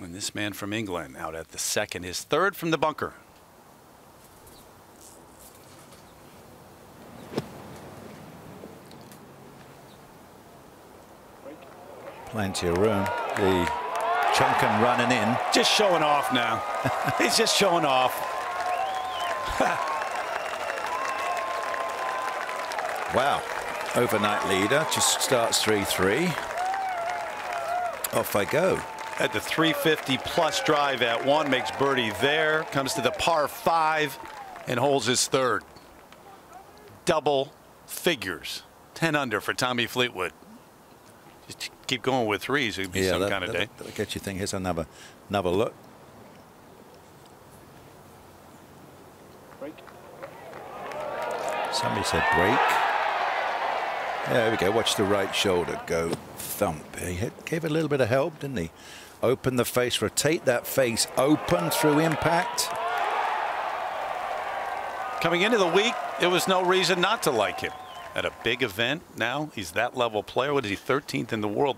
And this man from England out at the second, his third from the bunker. Plenty of room. The Chunkin running in. Just showing off now. He's just showing off. wow. Overnight leader just starts 3-3. Off I go. At the 350 plus drive at one makes birdie there. Comes to the par five and holds his third. Double figures. 10 under for Tommy Fleetwood. Just keep going with threes. It'd be yeah, some that, kind of that, day. That'll get you thinking. Here's another, another look. Somebody said break. There we go. Watch the right shoulder go thump. He hit, gave a little bit of help, didn't he? Open the face, rotate that face open through impact. Coming into the week, there was no reason not to like him. At a big event now, he's that level player. What is he, 13th in the world?